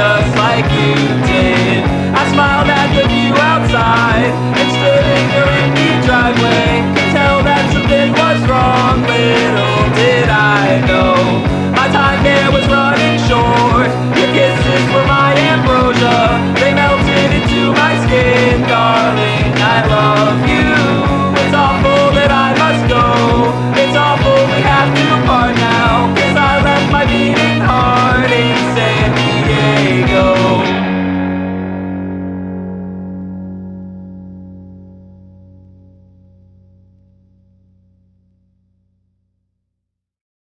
just like you did. I smiled at the view outside And stood in your empty driveway.